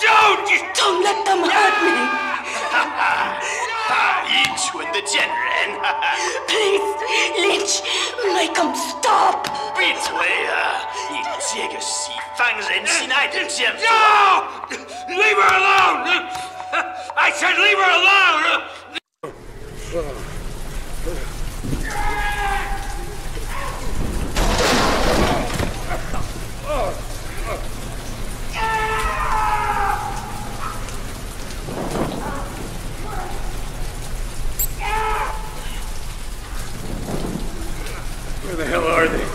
Don't! Don't let them uh, hurt me! Each with the general. Please, Lynch, make them stop! Betrayal! Jäger, sie fangen and sie neiden No! Leave her alone! I said leave her alone! Where the hell are they?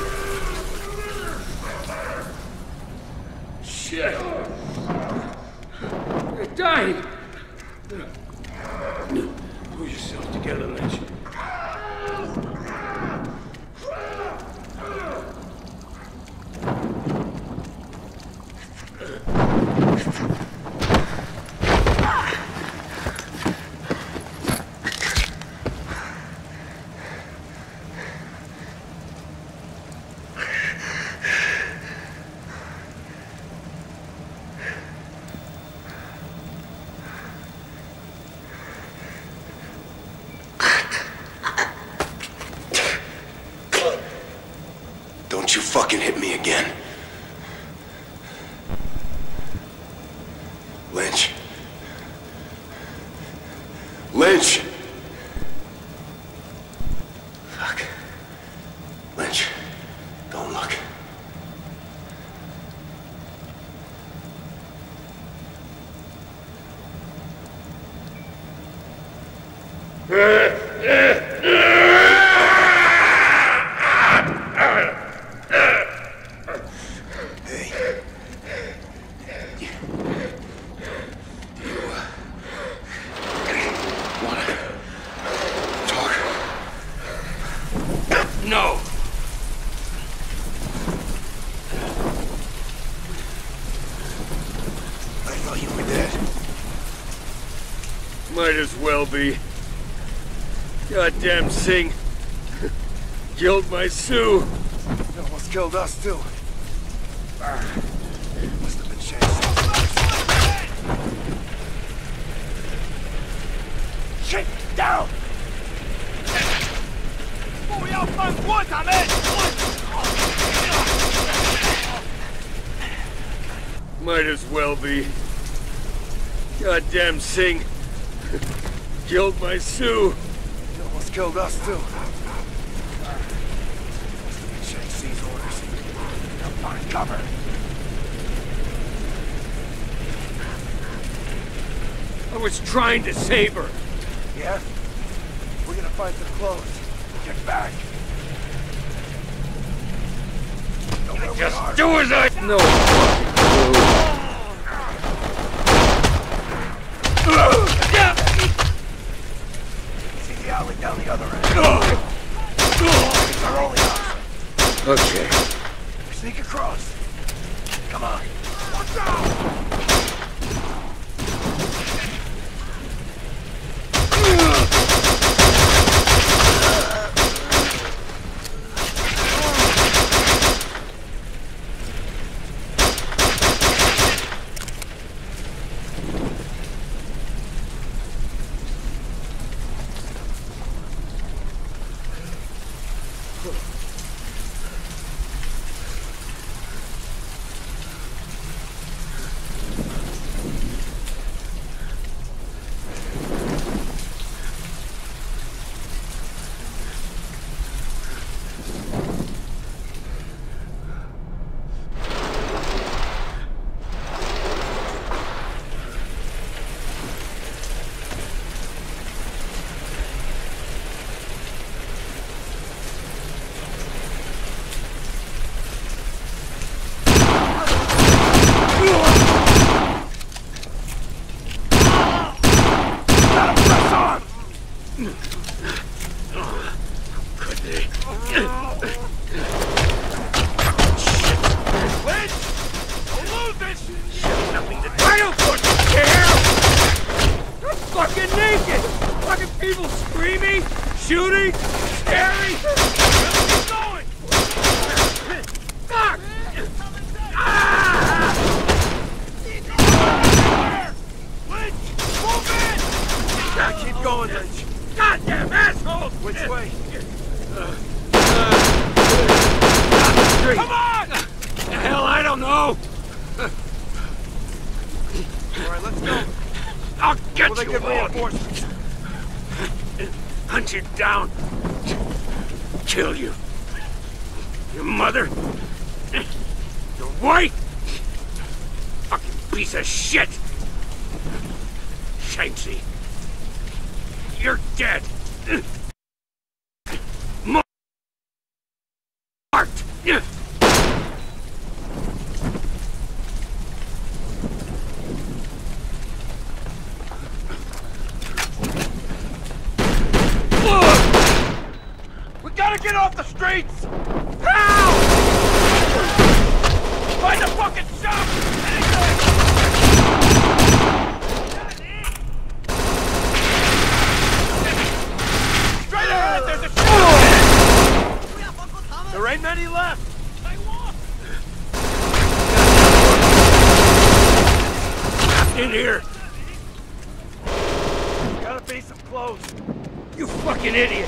Shit. They're dying. Pull yourself together, Lynch. Don't you fucking hit me again. Lynch. Lynch! Fuck. Lynch, don't look. Hey. You, you, uh, wanna talk? No! I thought you were dead. Might as well be. Goddamn Singh. killed my Xiu. Almost killed us too. Ah, must have been chance. Shit down! Might as well be. Goddamn Singh. Killed my Xiu. You almost killed us, too. Must have been chased these orders. Now find cover. I was trying to save her. Yeah? We're gonna find some clothes. Get back. Know where we Just are. do as I... No fucking Alley down the other end. It's our only option. Okay. Sneak across. Come on. Watch out! Could they? Lynch! Nothing to I don't fucking care! Fucking naked! Fucking people screaming, shooting, going? Fuck! Ah! Lynch, move! Now keep going, Lynch. This way. Come on! The hell, I don't know. All right, let's go. I'll get Will you reinforcements? Hunt you down. Kill you. Your mother. Your wife. Fucking piece of shit. Shanksy. You're dead. We gotta get off the streets! Help! Find the fucking shop! Straight ahead, there's a shot! There ain't many left! In here! Gotta be some clothes. You fucking idiot!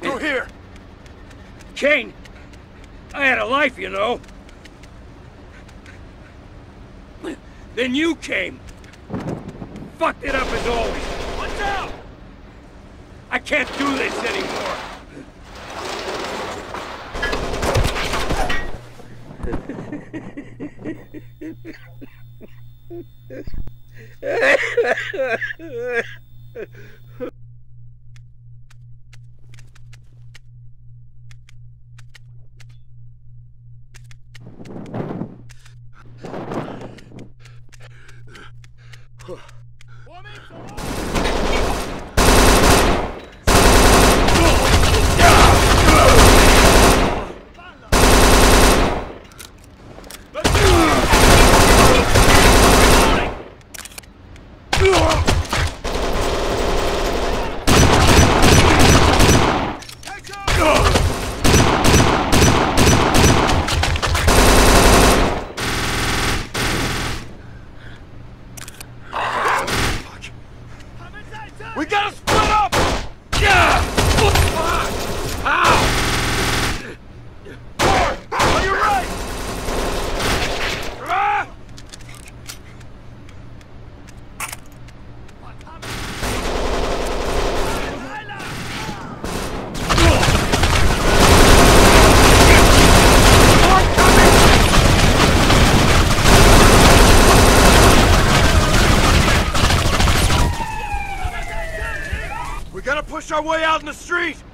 Through here! Kane! I had a life, you know. Then you came. Fucked it up as always. Watch out! I can't do this anymore. Ugh! We gotta split up! On your right! Ah! We gotta push our way out in the street!